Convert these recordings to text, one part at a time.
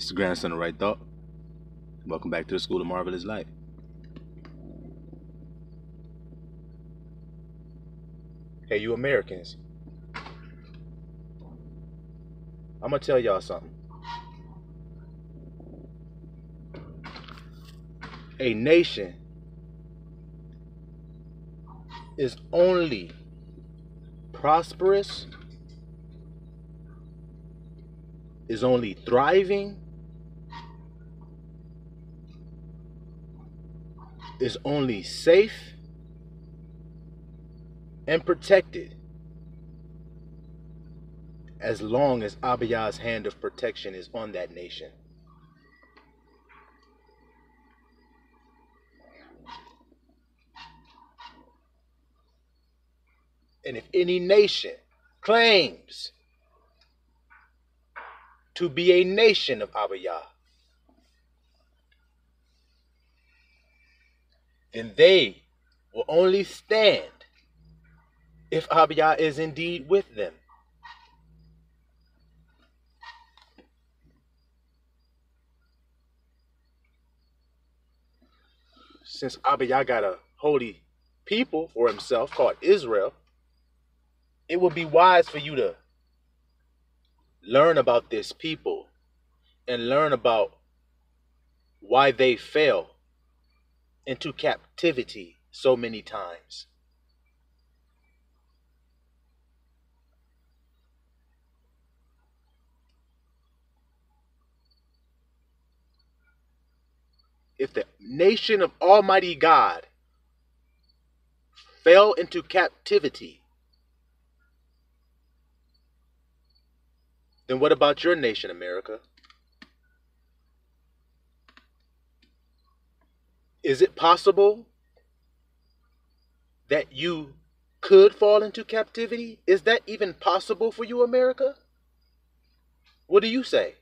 It's the grandson of Right Thought. Welcome back to the School of Marvelous Light. Hey, you Americans. I'm gonna tell y'all something. A nation is only prosperous, is only thriving, is only safe and protected as long as Abiyah's hand of protection is on that nation. And if any nation claims to be a nation of Abiyah, then they will only stand if Abiyah is indeed with them. Since Abiyah got a holy people for himself called Israel, it would be wise for you to learn about this people and learn about why they fell into captivity so many times. If the nation of Almighty God fell into captivity, then what about your nation, America? Is it possible that you could fall into captivity? Is that even possible for you, America? What do you say?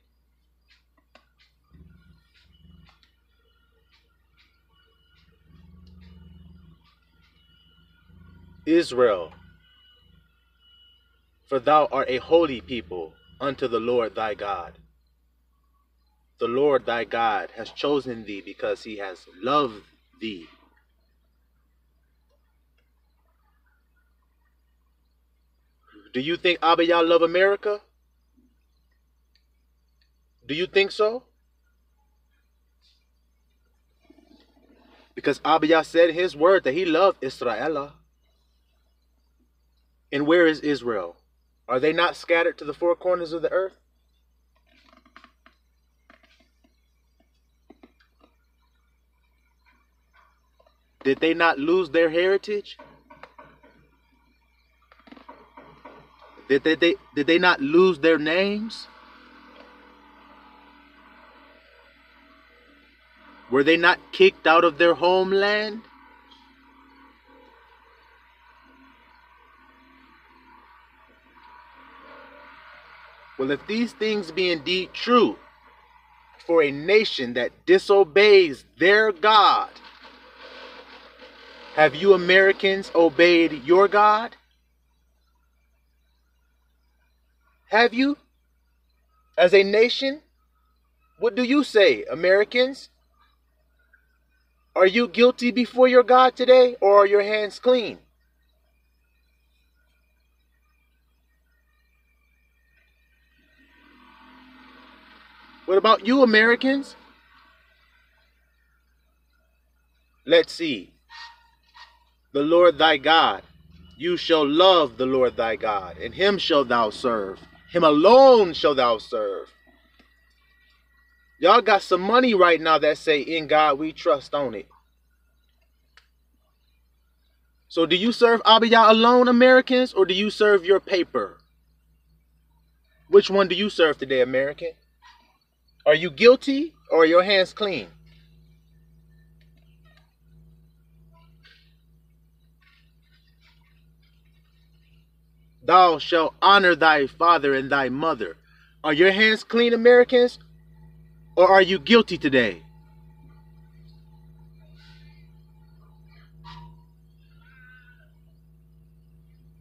Israel, for thou art a holy people unto the Lord thy God. The Lord thy God has chosen thee because he has loved thee. Do you think Abiyah love America? Do you think so? Because Abiyah said his word that he loved Israel. And where is Israel? Are they not scattered to the four corners of the earth? Did they not lose their heritage? Did they, they, did they not lose their names? Were they not kicked out of their homeland? Well, if these things be indeed true for a nation that disobeys their God, have you Americans obeyed your God? Have you? As a nation? What do you say, Americans? Are you guilty before your God today, or are your hands clean? What about you, Americans? Let's see. The Lord thy God. You shall love the Lord thy God, and him shalt thou serve. Him alone shall thou serve. Y'all got some money right now that say, In God we trust on it. So do you serve Abiyah alone, Americans, or do you serve your paper? Which one do you serve today, American? Are you guilty or are your hands clean? Thou shalt honor thy father and thy mother. Are your hands clean, Americans? Or are you guilty today?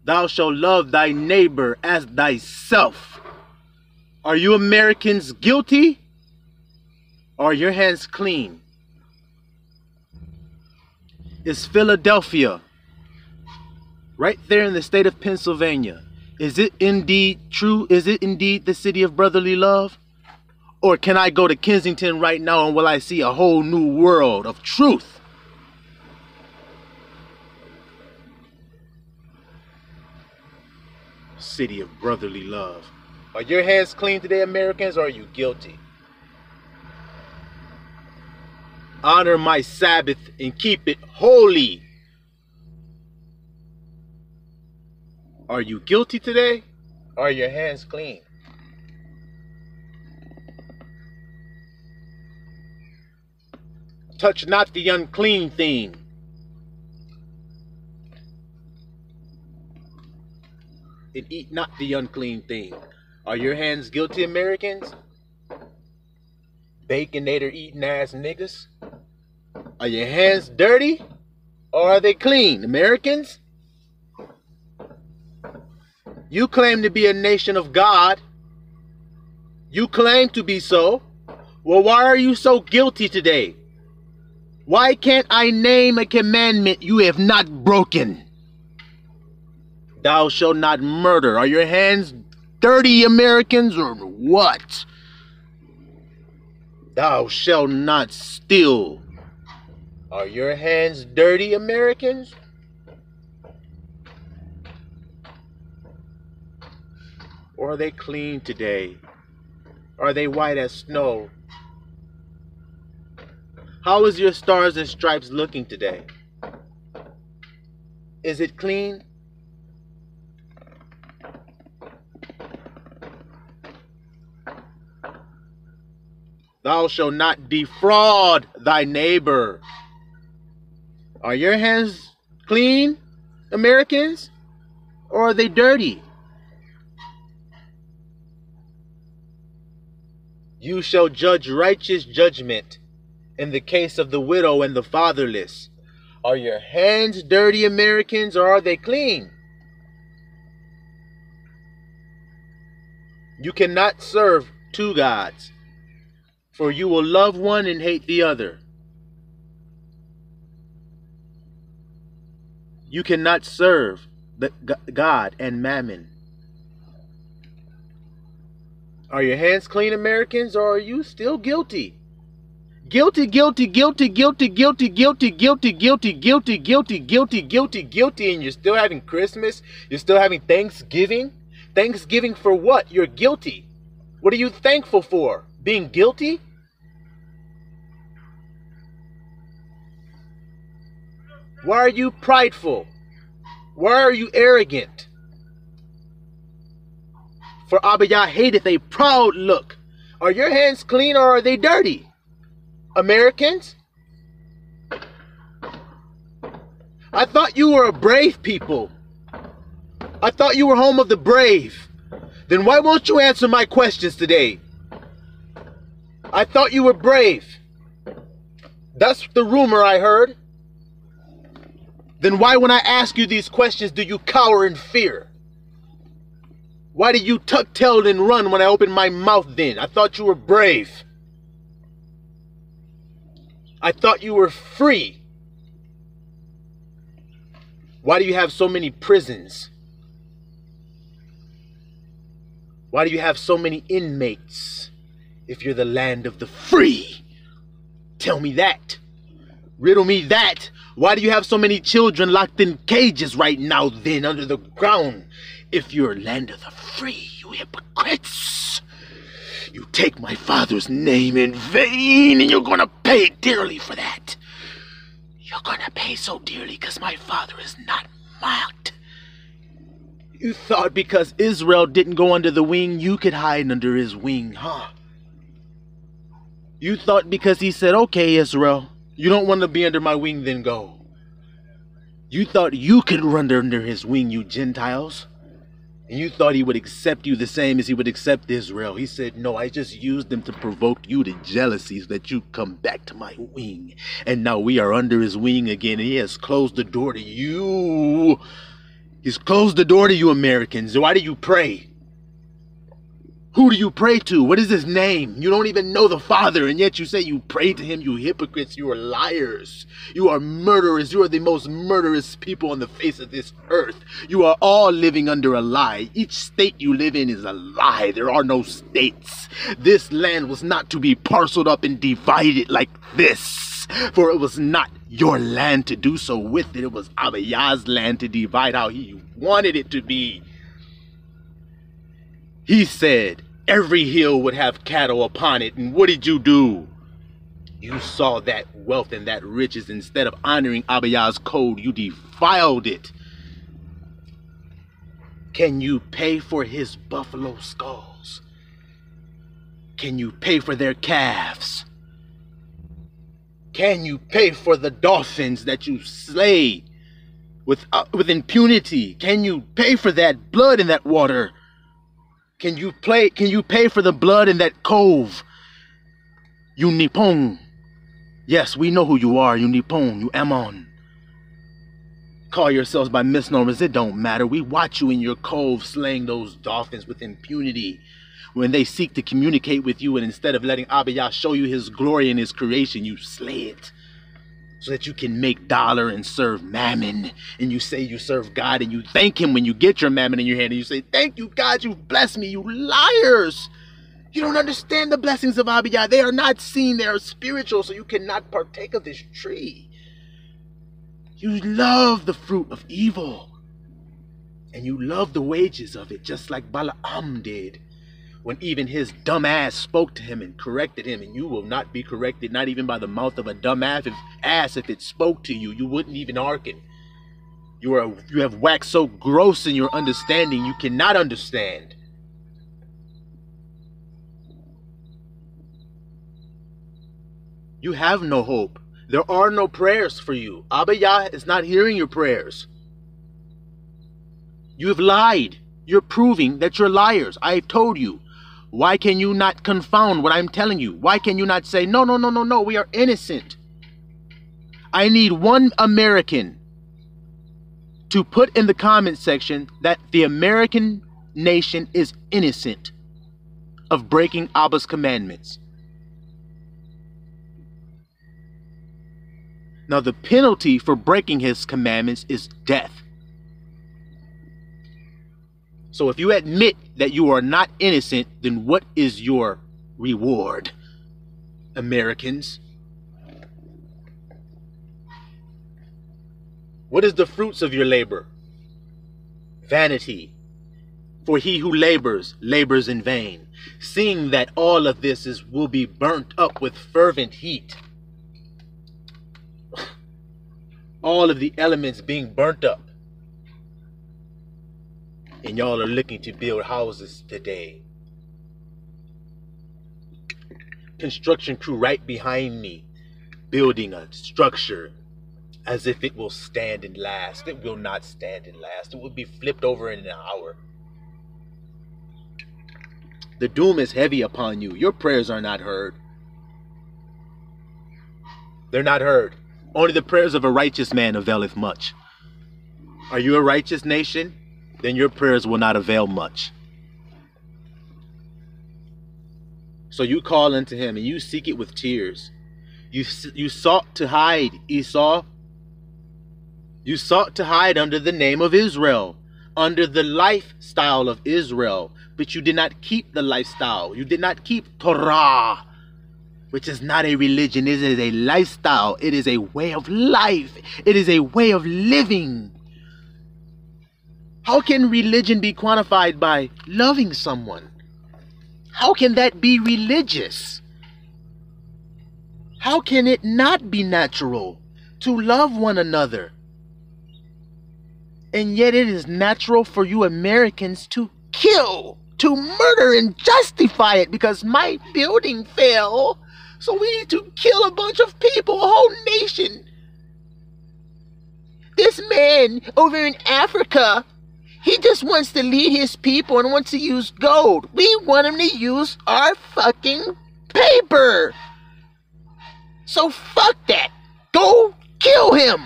Thou shalt love thy neighbor as thyself. Are you Americans guilty? Are your hands clean? Is Philadelphia, right there in the state of Pennsylvania, is it indeed true? Is it indeed the city of brotherly love? Or can I go to Kensington right now and will I see a whole new world of truth? City of brotherly love. Are your hands clean today, Americans, or are you guilty? Honor my Sabbath and keep it holy. Are you guilty today? Are your hands clean? Touch not the unclean thing. And eat not the unclean thing. Are your hands guilty, Americans? Baconator eating ass niggas? Are your hands dirty? Or are they clean, Americans? You claim to be a nation of God. You claim to be so. Well, why are you so guilty today? Why can't I name a commandment you have not broken? Thou shalt not murder. Are your hands dirty, Americans, or what? Thou shalt not steal. Are your hands dirty, Americans? Or are they clean today? Are they white as snow? How is your stars and stripes looking today? Is it clean? Thou shalt not defraud thy neighbor. Are your hands clean, Americans? Or are they dirty? You shall judge righteous judgment in the case of the widow and the fatherless. Are your hands dirty, Americans, or are they clean? You cannot serve two gods, for you will love one and hate the other. You cannot serve the God and mammon. Are your hands clean, Americans, or are you still guilty? Guilty, guilty, guilty, guilty, guilty, guilty, guilty, guilty, guilty, guilty, guilty, guilty, guilty, and you're still having Christmas? You're still having Thanksgiving? Thanksgiving for what? You're guilty. What are you thankful for? Being guilty? Why are you prideful? Why are you arrogant? For Abba Yah hateth a proud look. Are your hands clean or are they dirty? Americans? I thought you were a brave people. I thought you were home of the brave. Then why won't you answer my questions today? I thought you were brave. That's the rumor I heard. Then why, when I ask you these questions, do you cower in fear? Why did you tuck tail and run when I opened my mouth then? I thought you were brave. I thought you were free. Why do you have so many prisons? Why do you have so many inmates if you're the land of the free? Tell me that. Riddle me that. Why do you have so many children locked in cages right now, then, under the ground? If you're land of the free, you hypocrites. You take my father's name in vain, and you're gonna pay dearly for that. You're gonna pay so dearly because my father is not mocked. You thought because Israel didn't go under the wing, you could hide under his wing, huh? You thought because he said, okay, Israel, you don't want to be under my wing, then go. You thought you could run under his wing, you Gentiles. And you thought he would accept you the same as he would accept Israel. He said, No, I just used them to provoke you to jealousy so that you come back to my wing. And now we are under his wing again, and he has closed the door to you. He's closed the door to you, Americans. Why do you pray? Who do you pray to? What is his name? You don't even know the Father, and yet you say you pray to him. You hypocrites. You are liars. You are murderers. You are the most murderous people on the face of this earth. You are all living under a lie. Each state you live in is a lie. There are no states. This land was not to be parceled up and divided like this, for it was not your land to do so with it. It was Abba Yah's land to divide how he wanted it to be. He said, every hill would have cattle upon it. And what did you do? You saw that wealth and that riches. Instead of honoring Abba Yah's code, you defiled it. Can you pay for his buffalo skulls? Can you pay for their calves? Can you pay for the dolphins that you slay with, uh, with impunity? Can you pay for that blood in that water? Can you play? Can you pay for the blood in that cove? You Nippon. Yes, we know who you are. You Nippon. You Ammon. Call yourselves by misnomers. It don't matter. We watch you in your cove slaying those dolphins with impunity. When they seek to communicate with you, and instead of letting Abiyah show you his glory in his creation, you slay it so that you can make dollar and serve mammon. And you say you serve God and you thank him when you get your mammon in your hand and you say, Thank you, God, you've blessed me, you liars. You don't understand the blessings of Abiyah. They are not seen, they are spiritual, so you cannot partake of this tree. You love the fruit of evil. And you love the wages of it, just like Balaam did when even his dumb ass spoke to him and corrected him, and you will not be corrected, not even by the mouth of a dumb ass if, ass if it spoke to you. You wouldn't even hearken. You are you have waxed so gross in your understanding you cannot understand. You have no hope. There are no prayers for you. Abba Yah is not hearing your prayers. You have lied. You're proving that you're liars. I've told you. Why can you not confound what I'm telling you? Why can you not say, no, no, no, no, no, we are innocent? I need one American to put in the comment section that the American nation is innocent of breaking Abba's commandments. Now, the penalty for breaking his commandments is death. So if you admit that you are not innocent, then what is your reward, Americans? What is the fruits of your labor? Vanity. For he who labors, labors in vain, seeing that all of this is will be burnt up with fervent heat. all of the elements being burnt up and y'all are looking to build houses today. Construction crew right behind me, building a structure as if it will stand and last. It will not stand and last. It will be flipped over in an hour. The doom is heavy upon you. Your prayers are not heard. They're not heard. Only the prayers of a righteous man availeth much. Are you a righteous nation? Then your prayers will not avail much. So you call unto him and you seek it with tears. You, you sought to hide, Esau. You sought to hide under the name of Israel, under the lifestyle of Israel, but you did not keep the lifestyle. You did not keep Torah, which is not a religion. It is a lifestyle. It is a way of life. It is a way of living. How can religion be quantified by loving someone? How can that be religious? How can it not be natural to love one another? And yet it is natural for you Americans to kill, to murder, and justify it because my building fell. So we need to kill a bunch of people, a whole nation. This man over in Africa he just wants to lead his people and wants to use gold. We want him to use our fucking paper. So fuck that. Go kill him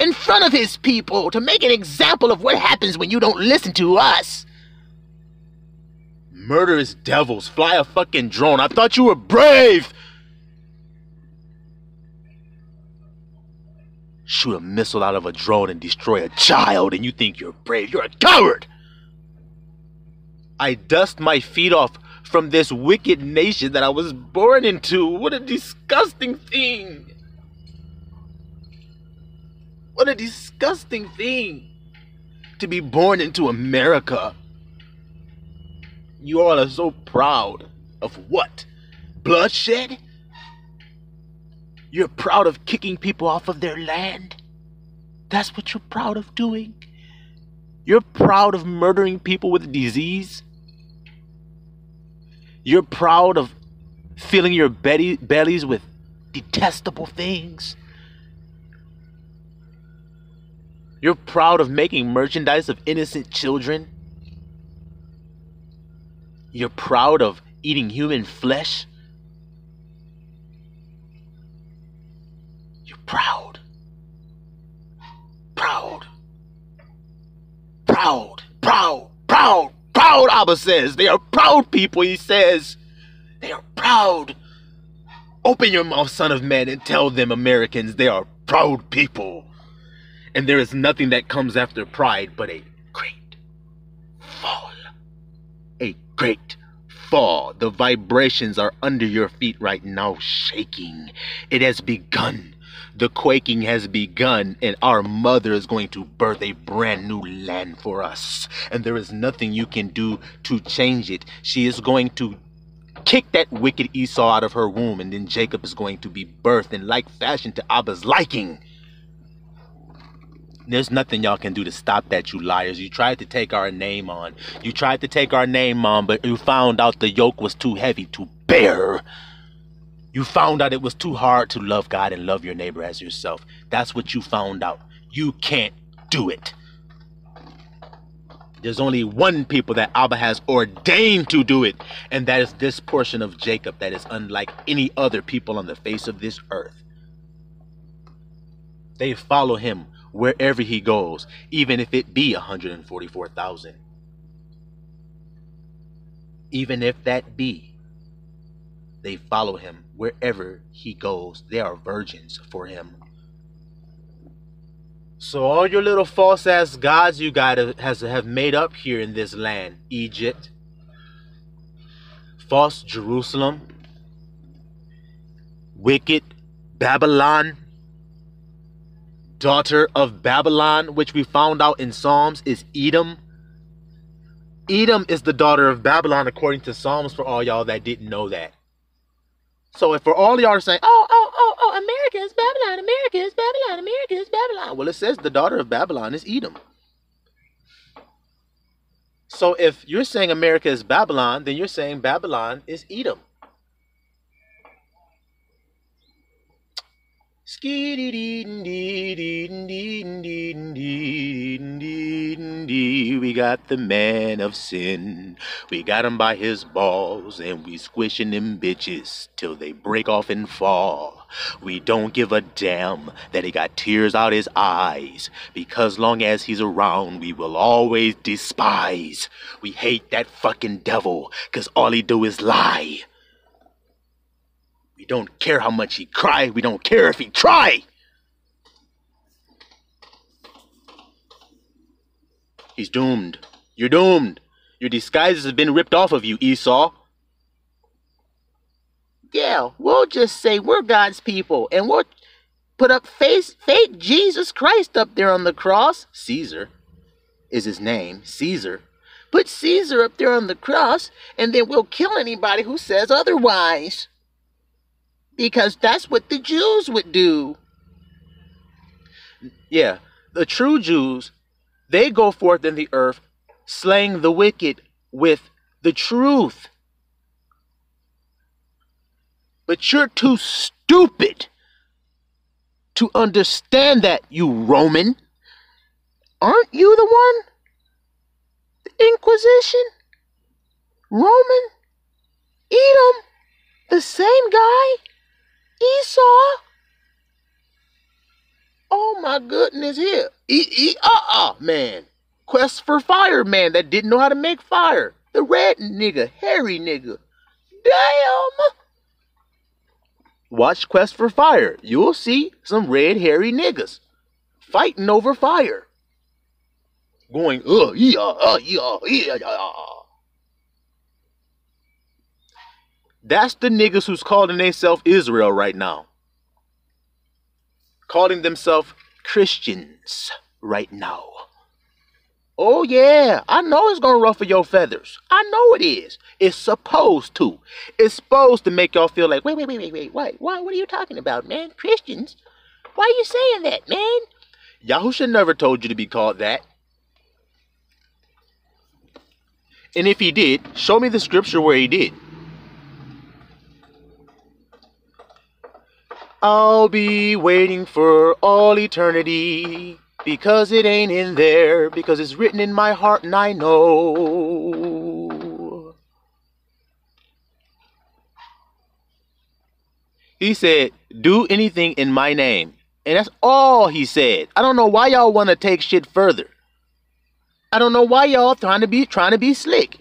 in front of his people to make an example of what happens when you don't listen to us. murderous devils fly a fucking drone. I thought you were brave. Shoot a missile out of a drone and destroy a child, and you think you're brave. You're a coward. I dust my feet off from this wicked nation that I was born into. What a disgusting thing. What a disgusting thing to be born into America. You all are so proud of what? Bloodshed? You're proud of kicking people off of their land? That's what you're proud of doing? You're proud of murdering people with disease? You're proud of filling your belly, bellies with detestable things? You're proud of making merchandise of innocent children? You're proud of eating human flesh? You're proud. Proud. Proud. Proud. Proud. Proud, Abba says. They are proud people, he says. They are proud. Open your mouth, son of man, and tell them, Americans, they are proud people. And there is nothing that comes after pride but a great fall. A great fall. The vibrations are under your feet right now, shaking. It has begun. The quaking has begun, and our mother is going to birth a brand new land for us. And there is nothing you can do to change it. She is going to kick that wicked Esau out of her womb, and then Jacob is going to be birthed in like fashion to Abba's liking. There's nothing y'all can do to stop that, you liars. You tried to take our name on. You tried to take our name on, but you found out the yoke was too heavy to bear. You found out it was too hard to love God and love your neighbor as yourself. That's what you found out. You can't do it. There's only one people that Abba has ordained to do it, and that is this portion of Jacob that is unlike any other people on the face of this earth. They follow him wherever he goes, even if it be 144,000. Even if that be, they follow him wherever he goes. They are virgins for him. So all your little false ass gods you got has have made up here in this land, Egypt, false Jerusalem, wicked Babylon, daughter of Babylon, which we found out in Psalms is Edom. Edom is the daughter of Babylon according to Psalms for all y'all that didn't know that. So if for all y'all are saying, oh, oh, oh, oh, America is Babylon, America is Babylon, America is Babylon. Well, it says the daughter of Babylon is Edom. So if you're saying America is Babylon, then you're saying Babylon is Edom. We got the man of sin. We got him by his balls, and we squishing them bitches till they break off and fall. We don't give a damn that he got tears out his eyes, because long as he's around, we will always despise. We hate that fucking devil, cause all he do is lie. We don't care how much he cry. We don't care if he try. He's doomed. You're doomed. Your disguise has been ripped off of you, Esau. Yeah, we'll just say we're God's people and we'll put up face fake Jesus Christ up there on the cross. Caesar is his name, Caesar. Put Caesar up there on the cross and then we'll kill anybody who says otherwise because that's what the Jews would do. Yeah, the true Jews, they go forth in the earth, slaying the wicked with the truth. But you're too stupid to understand that, you Roman. Aren't you the one? The Inquisition? Roman? Edom? The same guy? Esau? Oh my goodness, here. E- e- uh-uh, man. Quest for fire, man, that didn't know how to make fire. The red nigga, hairy nigga. Damn! Watch Quest for Fire. You'll see some red hairy niggas fighting over fire. Going, uh, yeah, uh, yeah, yeah, yeah. That's the niggas who's calling themselves Israel right now. Calling themselves Christians right now. Oh yeah, I know it's gonna ruffle your feathers. I know it is. It's supposed to. It's supposed to make y'all feel like, wait, wait, wait, wait, wait, wait, what? What are you talking about, man? Christians? Why are you saying that, man? Yahusha never told you to be called that. And if he did, show me the scripture where he did. I'll be waiting for all eternity because it ain't in there, because it's written in my heart and I know. He said, Do anything in my name. And that's all he said. I don't know why y'all want to take shit further. I don't know why y'all trying to be trying to be slick.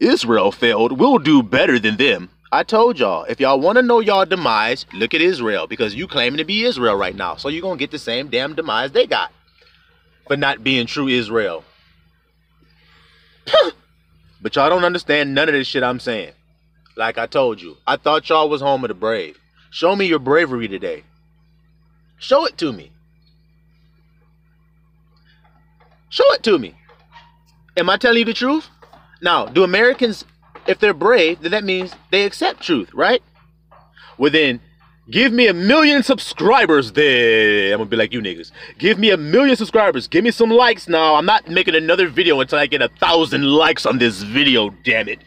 Israel failed. We'll do better than them. I told y'all, if y'all want to know y'all demise, look at Israel because you claiming to be Israel right now. So you're going to get the same damn demise they got for not being true Israel. but y'all don't understand none of this shit I'm saying. Like I told you, I thought y'all was home of the brave. Show me your bravery today. Show it to me. Show it to me. Am I telling you the truth? Now, do Americans if they're brave, then that means they accept truth, right? Well, then give me a million subscribers there. I'm gonna be like you niggas. Give me a million subscribers. Give me some likes now. I'm not making another video until I get a thousand likes on this video, damn it.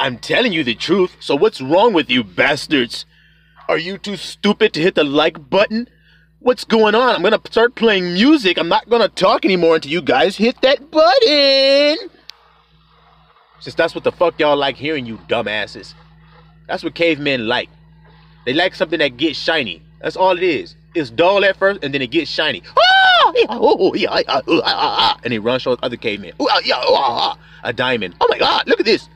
I'm telling you the truth, so what's wrong with you bastards? Are you too stupid to hit the like button? What's going on? I'm gonna start playing music. I'm not gonna talk anymore until you guys hit that button. Since that's what the fuck y'all like hearing, you dumbasses. That's what cavemen like. They like something that gets shiny. That's all it is. It's dull at first, and then it gets shiny. And he runs towards other cavemen. A diamond. Oh my god, look at this.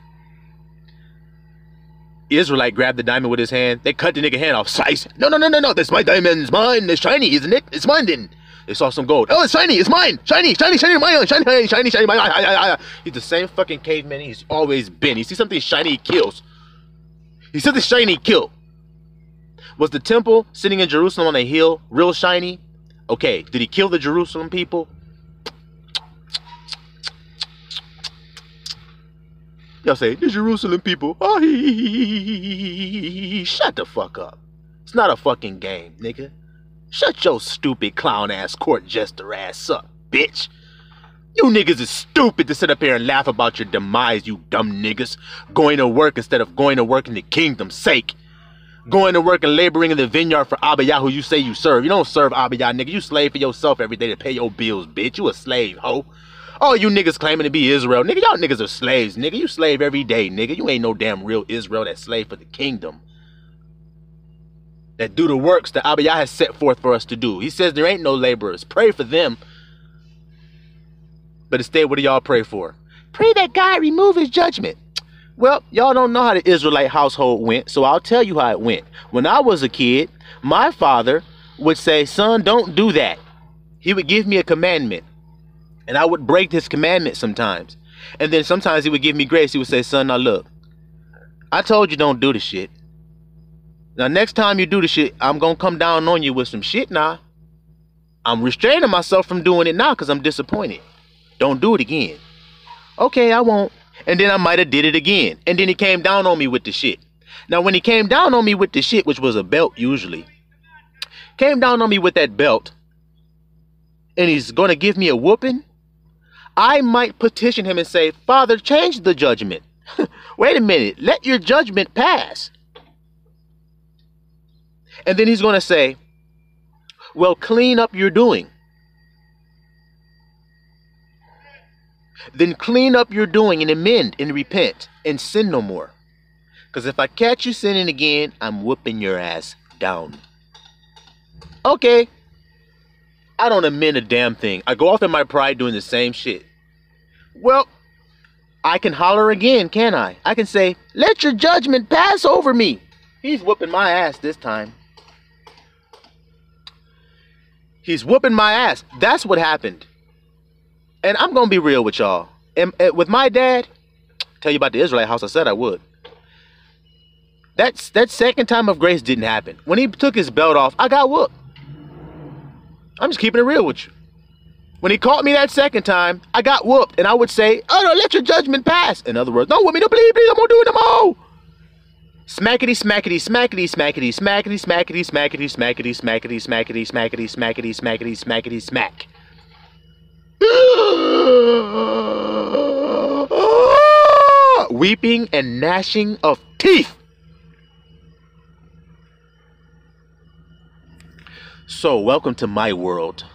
Israelite grabbed the diamond with his hand. They cut the nigga hand off. Slice. No, no, no, no, no. That's my diamond. It's mine. It's shiny, isn't it? It's mine then. They saw some gold. Oh, it's shiny. It's mine. Shiny, shiny, shiny, mine. Shiny, shiny, shiny, shiny, mine. He's the same fucking caveman he's always been. He sees something shiny, he kills. He said the shiny kill. Was the temple sitting in Jerusalem on a hill real shiny? Okay, did he kill the Jerusalem people? Y'all say, the Jerusalem people. Oh, he. shut the fuck up. It's not a fucking game, nigga. Shut your stupid clown ass court jester ass up, bitch. You niggas is stupid to sit up here and laugh about your demise, you dumb niggas. Going to work instead of going to work in the kingdom's sake. Going to work and laboring in the vineyard for Abba Yah, who you say you serve. You don't serve Abba Yah, nigga. You slave for yourself every day to pay your bills, bitch. You a slave, ho. All you niggas claiming to be Israel, nigga, y'all niggas are slaves, nigga. You slave every day, nigga. You ain't no damn real Israel that slave for the kingdom that do the works that Abba Yah has set forth for us to do. He says there ain't no laborers. Pray for them. But instead, what do y'all pray for? Pray that God remove his judgment. Well, y'all don't know how the Israelite household went, so I'll tell you how it went. When I was a kid, my father would say, Son, don't do that. He would give me a commandment, and I would break this commandment sometimes. And then sometimes he would give me grace. He would say, Son, now look, I told you don't do the shit. Now, next time you do the shit, I'm gonna come down on you with some shit now. I'm restraining myself from doing it now because I'm disappointed. Don't do it again. Okay, I won't. And then I might have did it again. And then he came down on me with the shit. Now, when he came down on me with the shit, which was a belt usually, came down on me with that belt, and he's gonna give me a whooping, I might petition him and say, Father, change the judgment. Wait a minute, let your judgment pass. And then he's going to say, Well, clean up your doing. Then clean up your doing and amend and repent and sin no more. Because if I catch you sinning again, I'm whooping your ass down. Okay. I don't amend a damn thing. I go off in my pride doing the same shit. Well, I can holler again, can I? I can say, Let your judgment pass over me. He's whooping my ass this time. He's whooping my ass. That's what happened. And I'm going to be real with y'all. And, and with my dad, tell you about the Israelite house, I said I would. That's that second time of grace didn't happen. When he took his belt off, I got whooped. I'm just keeping it real with you. When he caught me that second time, I got whooped, and I would say, "Oh no, let your judgment pass." In other words, don't whoop me, no, please, please, I'm gonna do it no more. Smackety, smackety, smackety, smackety, smackety, smackety, smackety, smackety, smackety, smackety, smackety, smackety, smackety, smackety, smack. Weeping and gnashing of teeth. So, welcome to my world.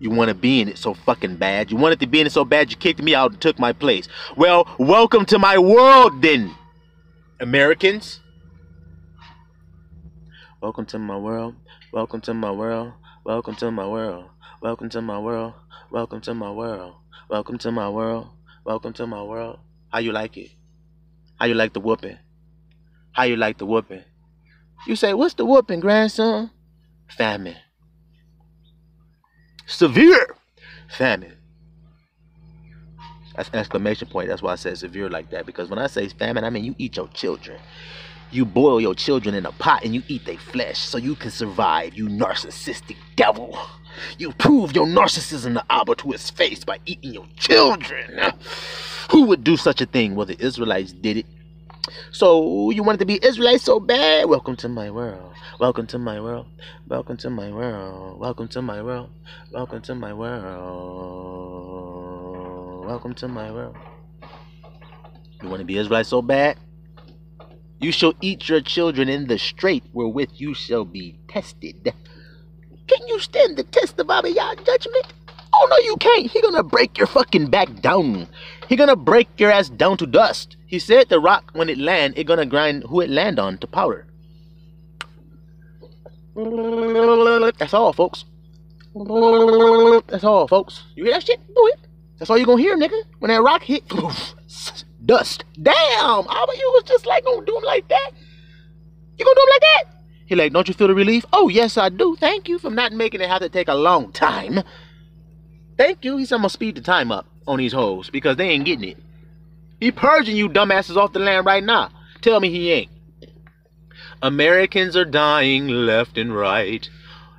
You want to be in it so fucking bad. You wanted to be in it so bad you kicked me out and took my place. Well, welcome to my world then, Americans. Welcome to my world. Welcome to my world. Welcome to my world. Welcome to my world. Welcome to my world. Welcome to my world. Welcome to my world. How you like it? How you like the whooping? How you like the whooping? You say, what's the whooping, grandson? Famine. Severe famine. That's an exclamation point. That's why I said severe like that. Because when I say famine, I mean you eat your children. You boil your children in a pot and you eat their flesh so you can survive, you narcissistic devil. You prove your narcissism to Abba to his face by eating your children. Who would do such a thing? Well, the Israelites did it. So you wanted to be Israelite so bad? Welcome to my world. Welcome to my world. Welcome to my world. Welcome to my world. Welcome to my world. Welcome to my world. You want to be Israelite so bad? You shall eat your children in the strait wherewith you shall be tested. Can you stand the test of Abba judgment? Oh no, you can't. He gonna break your fucking back down. He gonna break your ass down to dust. He said the rock when it land, it gonna grind who it land on to powder. That's all, folks. That's all, folks. You hear that shit? Do it. That's all you gonna hear, nigga. When that rock hit, dust. Damn, Abba, you was just like gonna do him like that. You gonna do him like that? He like, don't you feel the relief? Oh, yes, I do. Thank you for not making it have to take a long time. Thank you. He said I'm gonna speed the time up on these hoes because they ain't getting it. He purging you dumbasses off the land right now. Tell me he ain't. Americans are dying left and right.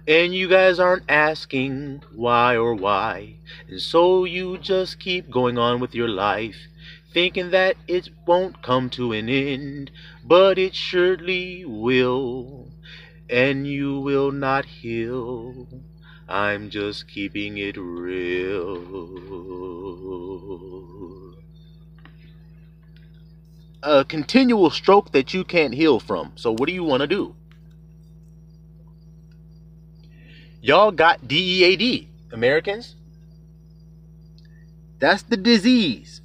And you guys aren't asking why or why. And so you just keep going on with your life, thinking that it won't come to an end. But it surely will. And you will not heal. I'm just keeping it real. A continual stroke that you can't heal from. So, what do you want to do? Y'all got DEAD, Americans. That's the disease.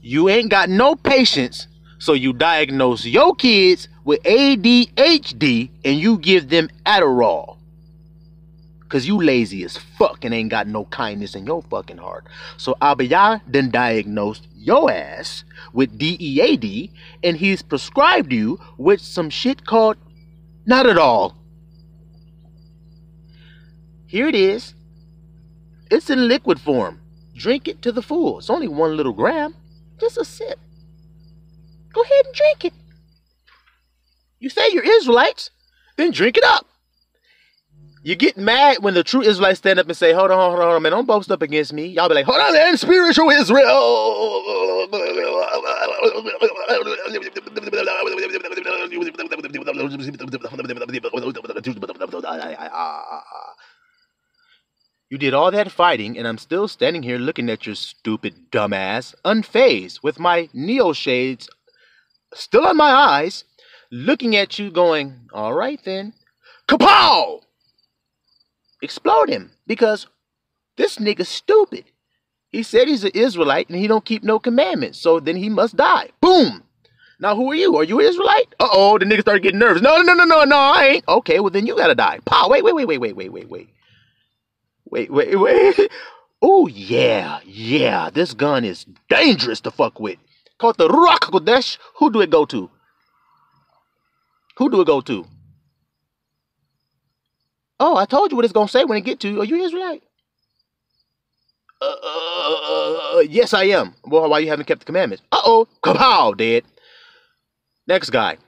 You ain't got no patience, so you diagnose your kids with ADHD and you give them Adderall. Cause you lazy as fuck and ain't got no kindness in your fucking heart. So Abiyah then diagnosed your ass with DEAD and he's prescribed you with some shit called not at all. Here it is. It's in liquid form. Drink it to the full. It's only one little gram. Just a sip. Go ahead and drink it. You say you're Israelites, then drink it up. You get mad when the true Israelites stand up and say, hold on, hold on, man, don't boast up against me. Y'all be like, hold on, man, spiritual Israel. You did all that fighting, and I'm still standing here looking at your stupid dumbass, unfazed, with my neo shades still on my eyes, looking at you, going, All right then, kapow! Explode him, because this nigga's stupid. He said he's an Israelite and he don't keep no commandments, so then he must die. Boom! Now who are you? Are you an Israelite? Uh oh, the nigga started getting nervous. No, no, no, no, no, no, I ain't. Okay, well then you gotta die. Pow! Wait, wait, wait, wait, wait, wait, wait, wait. Wait, wait, wait. Oh yeah, yeah, this gun is dangerous to fuck with. Called the Ruach Kodesh. Who do it go to? Who do it go to? Oh, I told you what it's gonna say when it get to you. Are you Israelite? Uh, uh, uh, yes, I am. Well, why you haven't kept the commandments? Uh oh, kapow, dead. Next guy.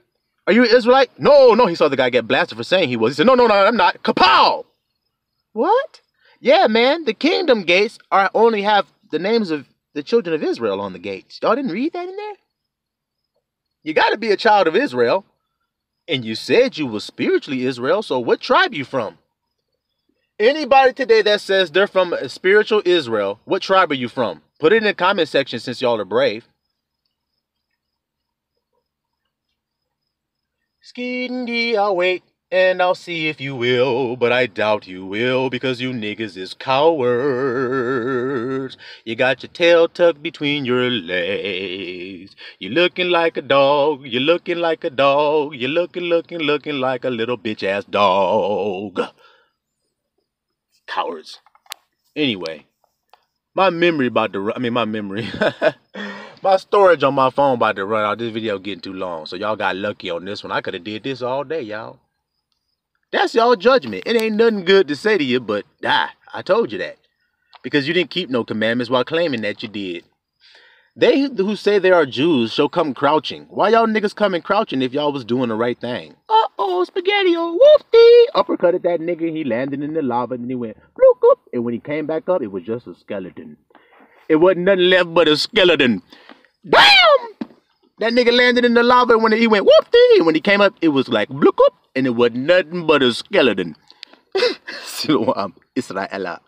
Are you Israelite? No, no. He saw the guy get blasted for saying he was. He said, No, no, no, I'm not. Kapow! What? Yeah, man. The kingdom gates are only have the names of the children of Israel on the gates. Y'all didn't read that in there? You got to be a child of Israel. And you said you were spiritually Israel, so what tribe you from? Anybody today that says they're from a spiritual Israel, what tribe are you from? Put it in the comment section since y'all are brave. Skindy, I'll wait and I'll see if you will, but I doubt you will because you niggas is cowards. You got your tail tucked between your legs. You looking like a dog. You looking like a dog. You looking, looking, looking like a little bitch ass dog. Cowards. Anyway, my memory about the I mean my memory. my storage on my phone about to run out. This video getting too long, so y'all got lucky on this one. I could have did this all day, y'all. That's y'all judgment. It ain't nothing good to say to you, but ah, I told you that. Because you didn't keep no commandments while claiming that you did. They who say they are Jews shall come crouching. Why y'all niggas coming crouching if y'all was doing the right thing? Spaghetti, oh, whoopty! Uppercutted that nigga, he landed in the lava, and he went, bloop, and when he came back up, it was just a skeleton. It wasn't nothing left but a skeleton. Damn! That nigga landed in the lava, and when he went, whoopty! And when he came up, it was like, bloop, and it was nothing but a skeleton. Siloam um, Israela.